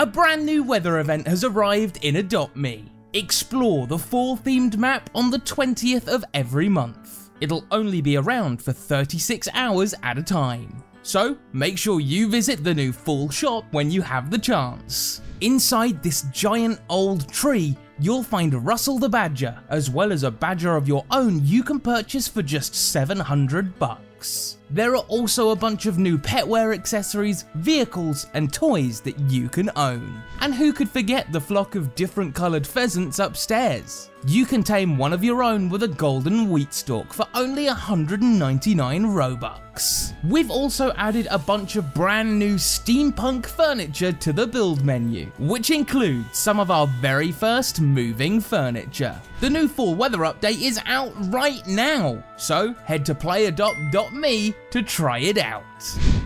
A brand new weather event has arrived in Adopt Me. Explore the fall themed map on the 20th of every month. It'll only be around for 36 hours at a time. So make sure you visit the new fall shop when you have the chance. Inside this giant old tree, you'll find Russell the Badger, as well as a badger of your own you can purchase for just 700 bucks. There are also a bunch of new pet wear accessories, vehicles, and toys that you can own. And who could forget the flock of different coloured pheasants upstairs? You can tame one of your own with a golden wheat stalk for only 199 Robux. We've also added a bunch of brand new steampunk furniture to the build menu, which includes some of our very first moving furniture. The new fall weather update is out right now, so head to playadopt.me to try it out.